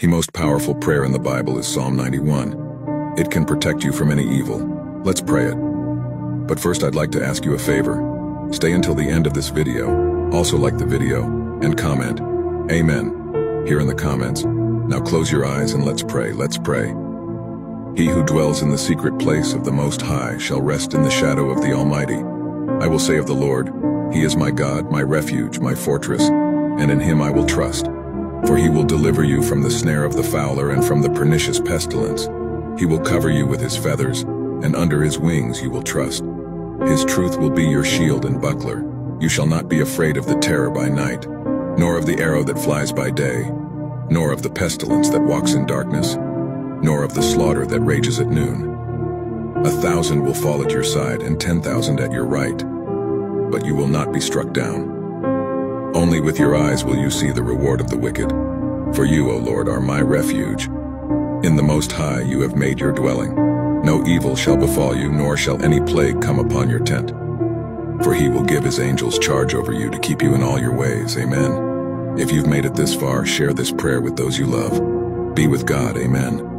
The most powerful prayer in the Bible is Psalm 91. It can protect you from any evil. Let's pray it. But first I'd like to ask you a favor. Stay until the end of this video, also like the video, and comment, Amen, here in the comments. Now close your eyes and let's pray, let's pray. He who dwells in the secret place of the Most High shall rest in the shadow of the Almighty. I will say of the Lord, He is my God, my refuge, my fortress, and in Him I will trust. For He will deliver you from the snare of the fowler and from the pernicious pestilence. He will cover you with His feathers, and under His wings you will trust. His truth will be your shield and buckler. You shall not be afraid of the terror by night, nor of the arrow that flies by day, nor of the pestilence that walks in darkness, nor of the slaughter that rages at noon. A thousand will fall at your side and ten thousand at your right, but you will not be struck down. Only with your eyes will you see the reward of the wicked. For you, O Lord, are my refuge. In the Most High you have made your dwelling. No evil shall befall you, nor shall any plague come upon your tent. For he will give his angels charge over you to keep you in all your ways. Amen. If you've made it this far, share this prayer with those you love. Be with God. Amen.